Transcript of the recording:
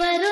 ದೇವರು